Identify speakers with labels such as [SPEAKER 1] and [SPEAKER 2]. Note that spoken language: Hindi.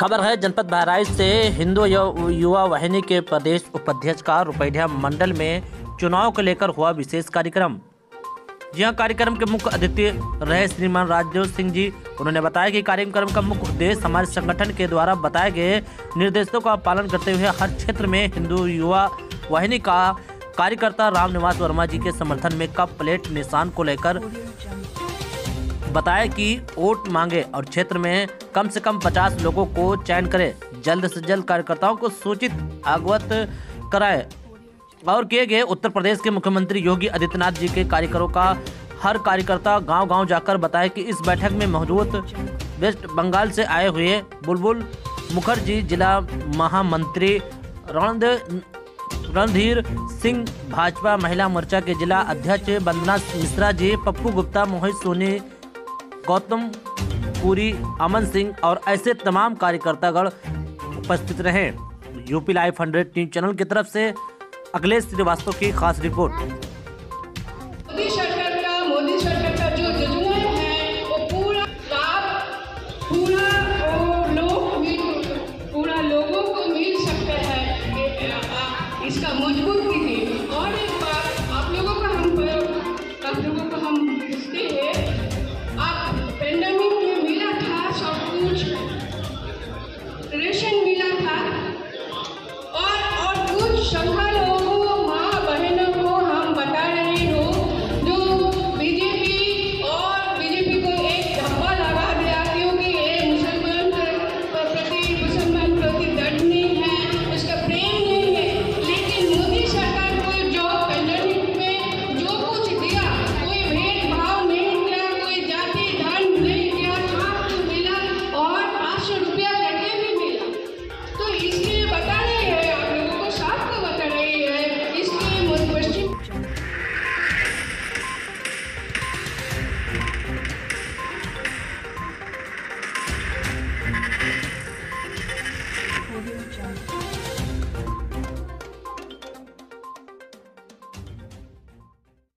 [SPEAKER 1] खबर है, जनपद बहराइच से हिंदू युवा वाहिनी के प्रदेश उपाध्यक्ष का रुपैया मंडल में चुनाव को लेकर हुआ विशेष कार्यक्रम। यह कार्यक्रम के मुख्य अतिथि रहे श्रीमान राजदेव सिंह जी। उन्होंने बताया कि कार्यक्रम का मुख्य उद्देश्य हमारे संगठन के द्वारा बताए गए निर्देशों का पालन करते हुए हर क्षेत्र में हिंदू युवा वाहिनी का कार्यकर्ता रामनिवास वर्मा जी के समर्थन में कप, प्लेट, निशान को लेकर बताया कि वोट मांगे और क्षेत्र में कम से कम 50 लोगों को चयन करें। जल्द से जल्द कार्यकर्ताओं को सूचित अवगत कराए। और किए गए उत्तर प्रदेश के मुख्यमंत्री योगी आदित्यनाथ जी के कार्यकरों का हर कार्यकर्ता गांव-गांव जाकर बताए कि इस बैठक में मौजूद वेस्ट बंगाल से आए हुए बुलबुल मुखर्जी, जिला महामंत्री रणदेव रणधीर सिंह, भाजपा महिला मोर्चा के जिला अध्यक्ष वंदना मिश्रा जी, पप्पू गुप्ता, मोहित सोनी गौतम, पुरी, अमन सिंह और ऐसे तमाम कार्यकर्तागण उपस्थित रहे। UP live hundred news channel की तरफ़ से अखिलेश श्रीवास्तव की खास रिपोर्ट। इसका मज़बूत कीजिए